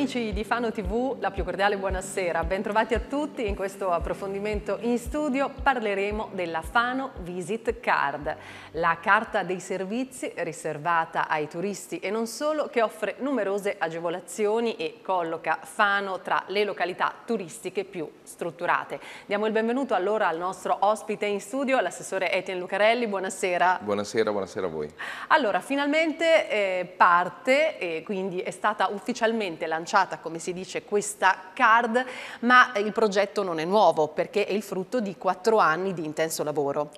amici di Fano TV, la più cordiale buonasera. Bentrovati a tutti in questo approfondimento in studio. Parleremo della Fano Visit Card, la carta dei servizi riservata ai turisti e non solo, che offre numerose agevolazioni e colloca Fano tra le località turistiche più strutturate. Diamo il benvenuto allora al nostro ospite in studio, l'assessore Etienne Lucarelli. Buonasera. Buonasera, buonasera a voi. Allora, finalmente eh, parte e quindi è stata ufficialmente lanciata, come si dice, questa card, ma il progetto non è nuovo perché è il frutto di quattro anni di intenso lavoro.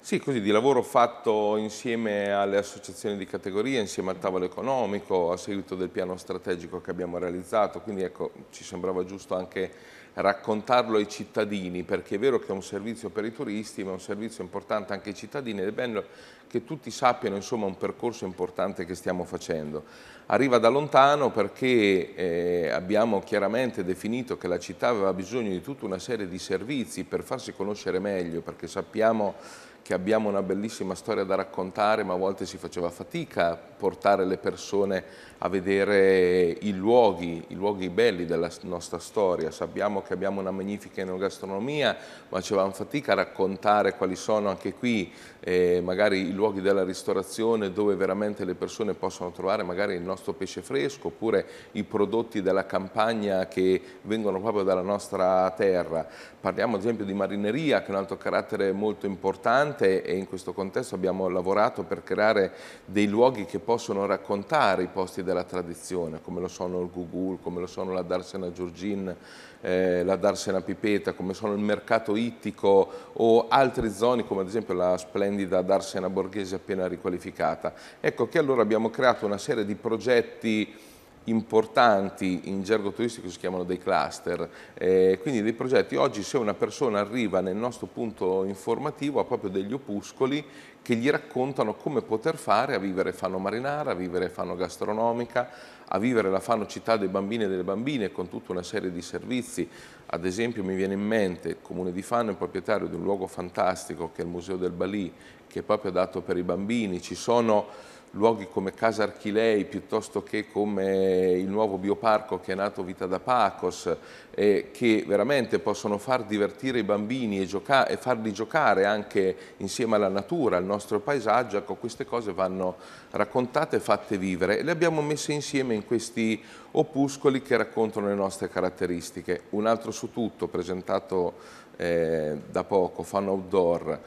Sì, così di lavoro fatto insieme alle associazioni di categoria, insieme al tavolo economico, a seguito del piano strategico che abbiamo realizzato, quindi ecco, ci sembrava giusto anche raccontarlo ai cittadini, perché è vero che è un servizio per i turisti, ma è un servizio importante anche ai cittadini ed è bello che tutti sappiano insomma un percorso importante che stiamo facendo. Arriva da lontano perché eh, abbiamo chiaramente definito che la città aveva bisogno di tutta una serie di servizi per farsi conoscere meglio, perché sappiamo che abbiamo una bellissima storia da raccontare, ma a volte si faceva fatica a portare le persone a vedere i luoghi, i luoghi belli della nostra storia. Sappiamo che abbiamo una magnifica enogastronomia, ma facevamo fatica a raccontare quali sono anche qui eh, magari i luoghi della ristorazione dove veramente le persone possono trovare magari il nostro pesce fresco oppure i prodotti della campagna che vengono proprio dalla nostra terra. Parliamo ad esempio di marineria che è un altro carattere molto importante e in questo contesto abbiamo lavorato per creare dei luoghi che possono raccontare i posti della tradizione, come lo sono il Gugul, come lo sono la Darsena Giorgin, eh, la Darsena Pipeta, come sono il mercato ittico o altre zone come ad esempio la splendida Darsena Borghese appena riqualificata. Ecco che allora abbiamo creato una serie di progetti importanti in gergo turistico si chiamano dei cluster, eh, quindi dei progetti. Oggi se una persona arriva nel nostro punto informativo ha proprio degli opuscoli che gli raccontano come poter fare a vivere Fano Marinara, a vivere Fano Gastronomica, a vivere la Fano città dei bambini e delle bambine con tutta una serie di servizi. Ad esempio mi viene in mente il Comune di Fano è proprietario di un luogo fantastico che è il Museo del Balì, che è proprio dato per i bambini. Ci sono luoghi come Casa Archilei piuttosto che come il nuovo bioparco che è nato Vita da Pacos eh, che veramente possono far divertire i bambini e, e, farli giocare anche insieme alla natura, al nostro paesaggio, ecco queste cose vanno raccontate e fatte vivere e le abbiamo messe insieme in questi opuscoli che raccontano le nostre caratteristiche. Un altro su tutto presentato eh, da poco, Fan Outdoor,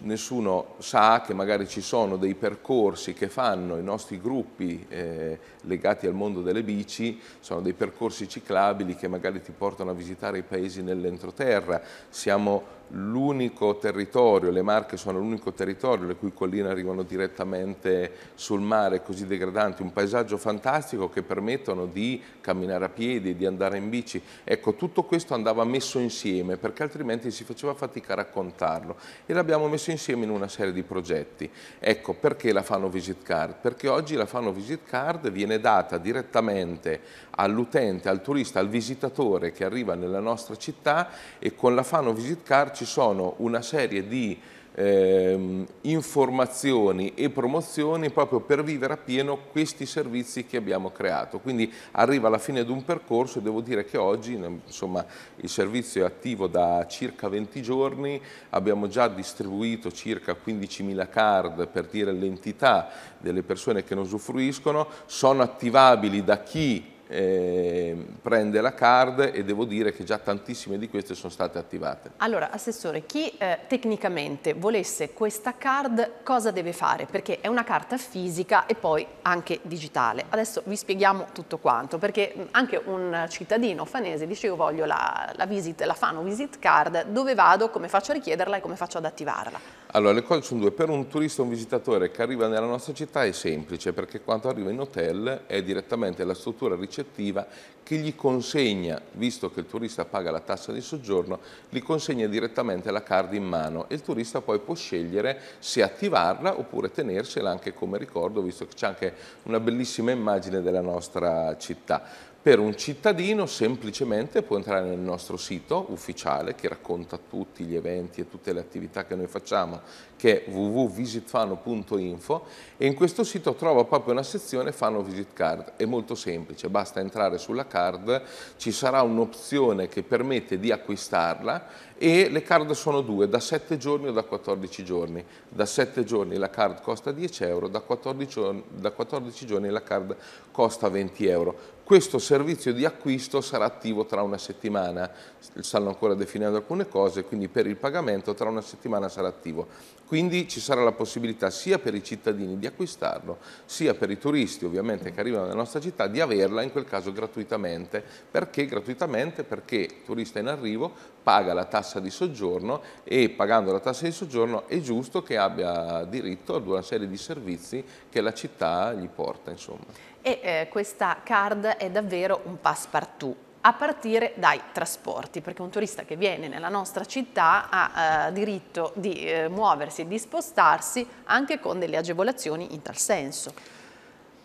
nessuno sa che magari ci sono dei percorsi che fanno i nostri gruppi eh, legati al mondo delle bici, sono dei percorsi ciclabili che magari ti portano a visitare i paesi nell'entroterra. Siamo l'unico territorio, le Marche sono l'unico territorio le cui colline arrivano direttamente sul mare così degradanti, un paesaggio fantastico che permettono di camminare a piedi, di andare in bici. Ecco, tutto questo andava messo insieme perché altrimenti si faceva fatica a raccontarlo e l'abbiamo messo insieme in una serie di progetti. Ecco, perché la Fano Visit Card? Perché oggi la Fano Visit Card viene data direttamente all'utente, al turista, al visitatore che arriva nella nostra città e con la Fano Visit Card ci sono una serie di eh, informazioni e promozioni proprio per vivere appieno questi servizi che abbiamo creato. Quindi arriva alla fine di un percorso e devo dire che oggi insomma, il servizio è attivo da circa 20 giorni, abbiamo già distribuito circa 15.000 card per dire l'entità delle persone che ne usufruiscono, sono attivabili da chi eh, prende la card e devo dire che già tantissime di queste sono state attivate. Allora, Assessore, chi eh, tecnicamente volesse questa card cosa deve fare? Perché è una carta fisica e poi anche digitale. Adesso vi spieghiamo tutto quanto, perché anche un cittadino fanese dice io voglio la, la, visit, la Fano Visit Card, dove vado, come faccio a richiederla e come faccio ad attivarla? Allora, le cose sono due. Per un turista un visitatore che arriva nella nostra città è semplice, perché quando arriva in hotel è direttamente la struttura ricettiva che gli consegna, visto che il turista paga la tassa di soggiorno, gli consegna direttamente la card in mano e il turista poi può scegliere se attivarla oppure tenersela anche come ricordo, visto che c'è anche una bellissima immagine della nostra città. Per un cittadino semplicemente può entrare nel nostro sito ufficiale che racconta tutti gli eventi e tutte le attività che noi facciamo, che è www.visitfano.info e in questo sito trova proprio una sezione Fano Visit Card. È molto semplice, basta entrare sulla card, ci sarà un'opzione che permette di acquistarla e le card sono due, da 7 giorni o da 14 giorni. Da 7 giorni la card costa 10 euro, da 14 giorni, da 14 giorni la card costa 20 euro. Questo servizio di acquisto sarà attivo tra una settimana, stanno ancora definendo alcune cose, quindi per il pagamento tra una settimana sarà attivo. Quindi ci sarà la possibilità sia per i cittadini di acquistarlo, sia per i turisti ovviamente che arrivano nella nostra città di averla in quel caso gratuitamente. Perché gratuitamente? Perché il turista in arrivo paga la tassa di soggiorno e pagando la tassa di soggiorno è giusto che abbia diritto ad una serie di servizi che la città gli porta. Insomma e eh, questa card è davvero un passepartout a partire dai trasporti, perché un turista che viene nella nostra città ha eh, diritto di eh, muoversi e di spostarsi anche con delle agevolazioni in tal senso.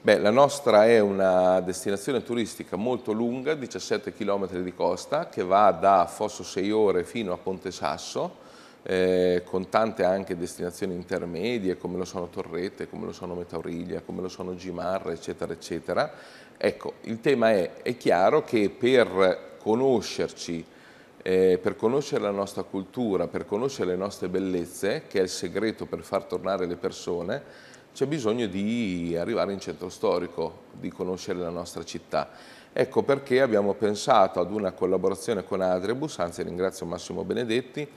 Beh, la nostra è una destinazione turistica molto lunga, 17 km di costa, che va da Fosso 6 Ore fino a Ponte Sasso, eh, con tante anche destinazioni intermedie come lo sono Torrette, come lo sono Metauriglia, come lo sono Gimarra, eccetera, eccetera. Ecco, il tema è, è chiaro che per conoscerci, eh, per conoscere la nostra cultura, per conoscere le nostre bellezze, che è il segreto per far tornare le persone, c'è bisogno di arrivare in centro storico, di conoscere la nostra città. Ecco perché abbiamo pensato ad una collaborazione con Adrebus, anzi ringrazio Massimo Benedetti,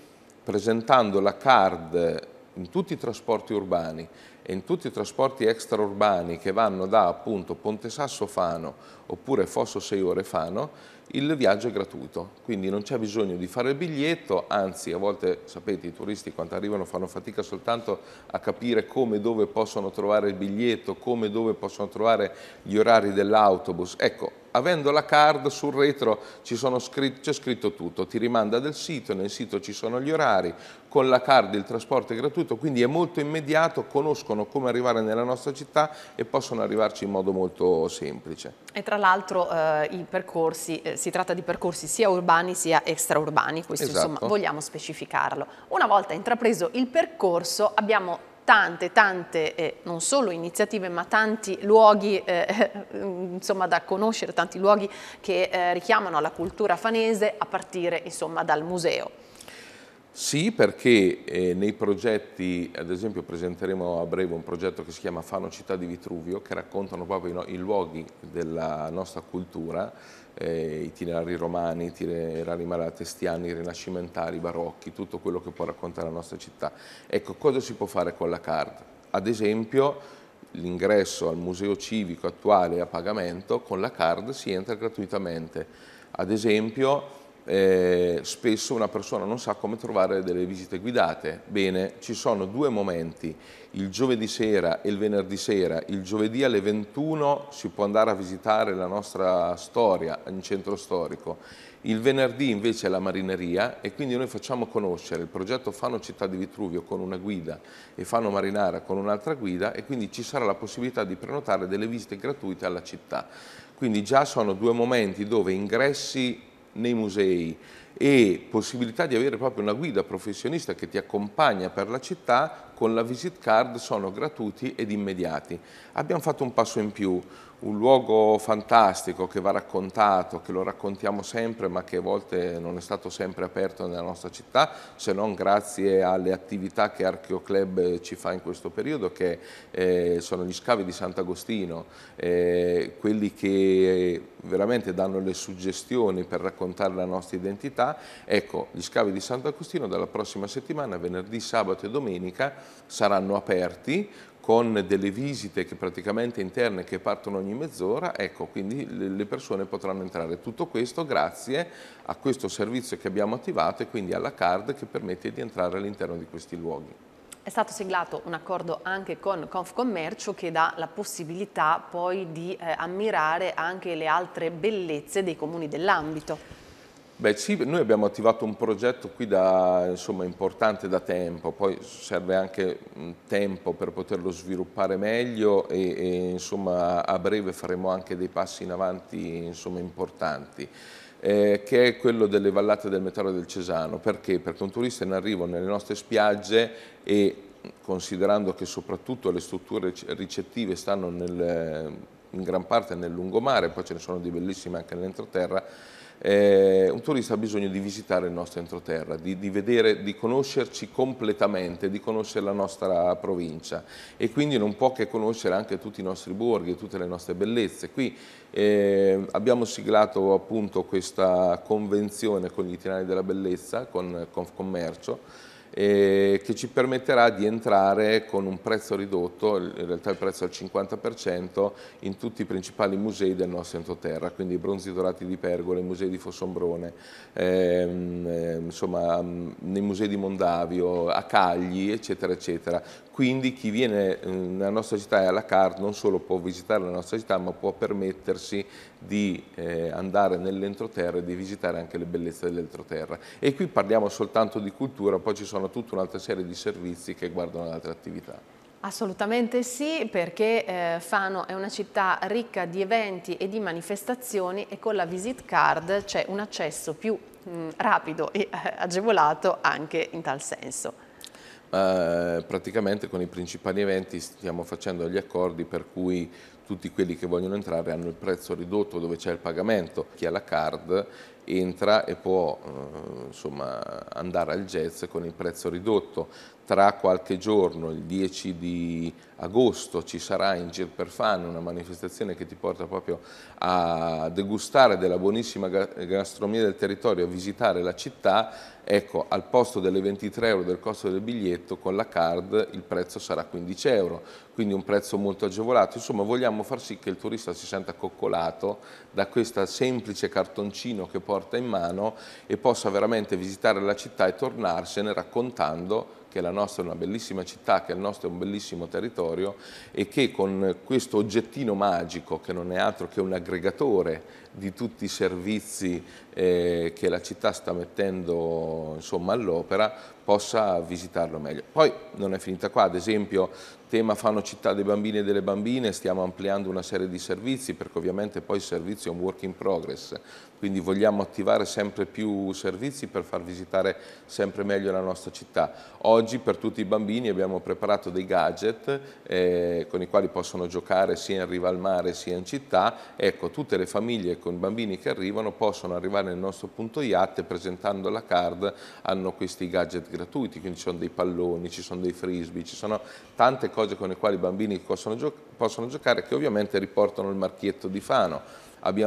presentando la card in tutti i trasporti urbani e in tutti i trasporti extraurbani che vanno da appunto Ponte Sasso Fano oppure Fosso 6 ore Fano, il viaggio è gratuito, quindi non c'è bisogno di fare il biglietto, anzi a volte sapete i turisti quando arrivano fanno fatica soltanto a capire come e dove possono trovare il biglietto, come e dove possono trovare gli orari dell'autobus. Ecco, avendo la card sul retro c'è scritto, scritto tutto, ti rimanda del sito, nel sito ci sono gli orari, con la card il trasporto è gratuito, quindi è molto immediato, conoscono come arrivare nella nostra città e possono arrivarci in modo molto semplice. E tra l'altro eh, i percorsi, eh, si tratta di percorsi sia urbani sia extraurbani, questo esatto. insomma vogliamo specificarlo. Una volta intrapreso il percorso abbiamo tante, tante, eh, non solo iniziative, ma tanti luoghi eh, insomma, da conoscere, tanti luoghi che eh, richiamano alla cultura fanese a partire insomma, dal museo. Sì, perché eh, nei progetti, ad esempio presenteremo a breve un progetto che si chiama Fano Città di Vitruvio, che raccontano proprio i, no, i luoghi della nostra cultura, eh, itinerari romani, itinerari malatestiani, rinascimentali, barocchi, tutto quello che può raccontare la nostra città. Ecco, cosa si può fare con la card? Ad esempio, l'ingresso al museo civico attuale a pagamento, con la card si entra gratuitamente. Ad esempio, eh, spesso una persona non sa come trovare delle visite guidate. Bene, ci sono due momenti, il giovedì sera e il venerdì sera. Il giovedì alle 21 si può andare a visitare la nostra storia in centro storico. Il venerdì invece è la marineria e quindi noi facciamo conoscere il progetto Fano Città di Vitruvio con una guida e Fano Marinara con un'altra guida e quindi ci sarà la possibilità di prenotare delle visite gratuite alla città. Quindi già sono due momenti dove ingressi nei musei e possibilità di avere proprio una guida professionista che ti accompagna per la città con la visit card sono gratuiti ed immediati. Abbiamo fatto un passo in più, un luogo fantastico che va raccontato, che lo raccontiamo sempre ma che a volte non è stato sempre aperto nella nostra città, se non grazie alle attività che Archeo Club ci fa in questo periodo, che eh, sono gli scavi di Sant'Agostino, eh, quelli che veramente danno le suggestioni per raccontare la nostra identità. Ecco, gli scavi di Sant'Agostino dalla prossima settimana, venerdì, sabato e domenica, saranno aperti con delle visite che praticamente interne che partono ogni mezz'ora, ecco, quindi le persone potranno entrare. Tutto questo grazie a questo servizio che abbiamo attivato e quindi alla card che permette di entrare all'interno di questi luoghi. È stato siglato un accordo anche con Confcommercio che dà la possibilità poi di eh, ammirare anche le altre bellezze dei comuni dell'ambito. Beh sì, noi abbiamo attivato un progetto qui da, insomma, importante da tempo, poi serve anche tempo per poterlo sviluppare meglio e, e insomma, a breve faremo anche dei passi in avanti insomma, importanti. Eh, che è quello delle vallate del Meteoro del Cesano. Perché? Perché un turista in arrivo nelle nostre spiagge e considerando che soprattutto le strutture ricettive stanno nel, in gran parte nel lungomare, poi ce ne sono di bellissime anche nell'entroterra, eh, un turista ha bisogno di visitare il nostro entroterra, di, di, vedere, di conoscerci completamente, di conoscere la nostra provincia e quindi non può che conoscere anche tutti i nostri borghi e tutte le nostre bellezze. Qui eh, abbiamo siglato appunto questa convenzione con gli itinerari della bellezza, con Confcommercio, eh, che ci permetterà di entrare con un prezzo ridotto, in realtà il prezzo al 50%, in tutti i principali musei del nostro entroterra, quindi i bronzi dorati di Pergola, i musei di Fossombrone, ehm, eh, insomma nei musei di Mondavio, a Cagli, eccetera, eccetera. Quindi chi viene nella nostra città e alla carte non solo può visitare la nostra città, ma può permettersi di eh, andare nell'entroterra e di visitare anche le bellezze dell'entroterra. E qui parliamo soltanto di cultura, poi ci sono tutta un'altra serie di servizi che guardano altre attività. Assolutamente sì, perché eh, Fano è una città ricca di eventi e di manifestazioni e con la Visit Card c'è un accesso più mh, rapido e eh, agevolato anche in tal senso. Eh, praticamente con i principali eventi stiamo facendo gli accordi per cui tutti quelli che vogliono entrare hanno il prezzo ridotto dove c'è il pagamento, chi ha la card entra e può eh, insomma, andare al jazz con il prezzo ridotto. Tra qualche giorno, il 10 di agosto, ci sarà in Gir per Fan una manifestazione che ti porta proprio a degustare della buonissima gastronomia del territorio, a visitare la città. Ecco, al posto delle 23 euro del costo del biglietto, con la card il prezzo sarà 15 euro, quindi un prezzo molto agevolato. Insomma, vogliamo far sì che il turista si senta coccolato da questo semplice cartoncino che porta in mano e possa veramente visitare la città e tornarsene raccontando che la nostra è una bellissima città, che il nostro è un bellissimo territorio e che con questo oggettino magico, che non è altro che un aggregatore di tutti i servizi eh, che la città sta mettendo all'opera, possa visitarlo meglio. Poi non è finita qua, ad esempio tema Fano Città dei Bambini e delle Bambine, stiamo ampliando una serie di servizi perché ovviamente poi il servizio è un work in progress, quindi vogliamo attivare sempre più servizi per far visitare sempre meglio la nostra città. Oggi per tutti i bambini abbiamo preparato dei gadget eh, con i quali possono giocare sia in riva al mare sia in città, ecco tutte le famiglie con bambini che arrivano possono arrivare nel nostro punto e presentando la card hanno questi gadget gratuiti, quindi ci sono dei palloni, ci sono dei frisbee, ci sono tante cose con le quali i bambini possono, gio possono giocare che ovviamente riportano il marchietto di Fano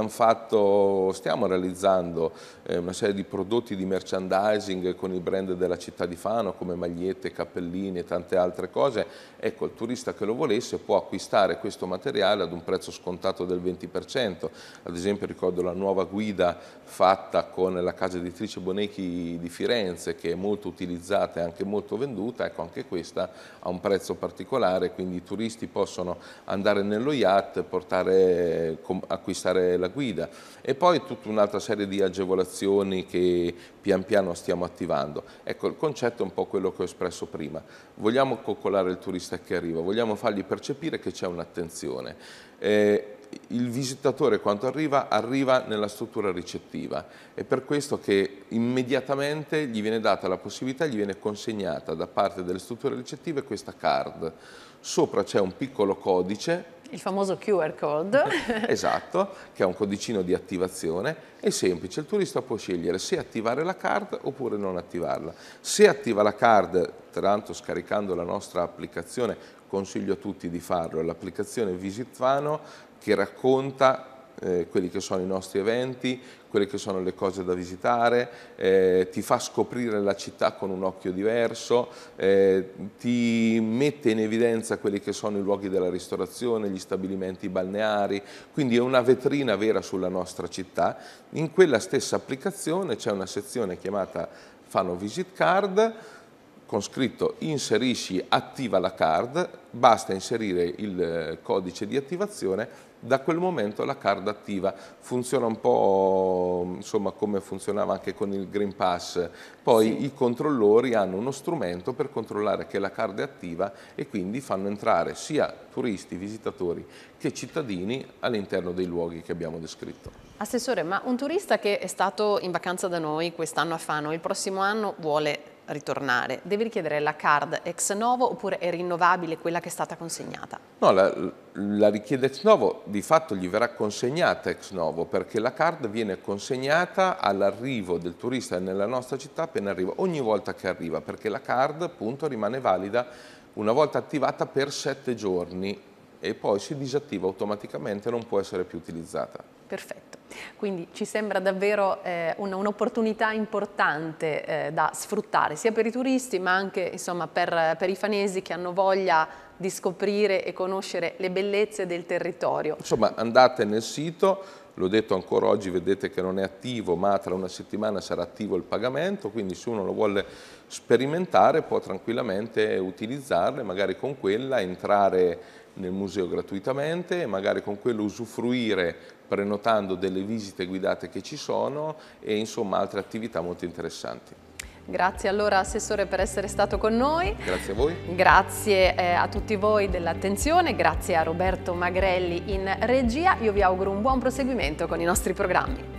Fatto, stiamo realizzando eh, una serie di prodotti di merchandising con il brand della città di Fano come magliette, cappellini e tante altre cose. Ecco, il turista che lo volesse può acquistare questo materiale ad un prezzo scontato del 20%. Ad esempio ricordo la nuova guida fatta con la casa editrice Bonecchi di Firenze che è molto utilizzata e anche molto venduta, ecco anche questa ha un prezzo particolare, quindi i turisti possono andare nello yacht, portare, acquistare la guida e poi tutta un'altra serie di agevolazioni che pian piano stiamo attivando. Ecco, il concetto è un po' quello che ho espresso prima. Vogliamo coccolare il turista che arriva, vogliamo fargli percepire che c'è un'attenzione. Eh, il visitatore quando arriva, arriva nella struttura ricettiva. È per questo che immediatamente gli viene data la possibilità, gli viene consegnata da parte delle strutture ricettive questa card. Sopra c'è un piccolo codice il famoso QR code. esatto, che è un codicino di attivazione, è semplice, il turista può scegliere se attivare la card oppure non attivarla. Se attiva la card, tra l'altro scaricando la nostra applicazione, consiglio a tutti di farlo, l'applicazione Visit Vano che racconta eh, quelli che sono i nostri eventi, quelle che sono le cose da visitare, eh, ti fa scoprire la città con un occhio diverso, eh, ti mette in evidenza quelli che sono i luoghi della ristorazione, gli stabilimenti balneari, quindi è una vetrina vera sulla nostra città. In quella stessa applicazione c'è una sezione chiamata Fano Visit Card, con scritto inserisci attiva la card, basta inserire il eh, codice di attivazione da quel momento la card attiva funziona un po' insomma, come funzionava anche con il Green Pass poi sì. i controllori hanno uno strumento per controllare che la card è attiva e quindi fanno entrare sia turisti, visitatori che cittadini all'interno dei luoghi che abbiamo descritto. Assessore, ma un turista che è stato in vacanza da noi quest'anno a Fano, il prossimo anno vuole ritornare, deve richiedere la card ex novo oppure è rinnovabile quella che è stata consegnata? No, la, la richiede ex novo di fatto gli verrà consegnata ex novo perché la card viene consegnata all'arrivo del turista nella nostra città appena arriva, ogni volta che arriva perché la card appunto rimane valida una volta attivata per sette giorni e poi si disattiva automaticamente e non può essere più utilizzata. Perfetto, quindi ci sembra davvero eh, un'opportunità importante eh, da sfruttare sia per i turisti ma anche insomma, per, per i fanesi che hanno voglia di scoprire e conoscere le bellezze del territorio. Insomma andate nel sito, l'ho detto ancora oggi, vedete che non è attivo ma tra una settimana sarà attivo il pagamento, quindi se uno lo vuole sperimentare può tranquillamente utilizzarle, magari con quella entrare nel museo gratuitamente e magari con quello usufruire prenotando delle visite guidate che ci sono e insomma altre attività molto interessanti. Grazie allora Assessore per essere stato con noi. Grazie a voi. Grazie eh, a tutti voi dell'attenzione, grazie a Roberto Magrelli in regia. Io vi auguro un buon proseguimento con i nostri programmi.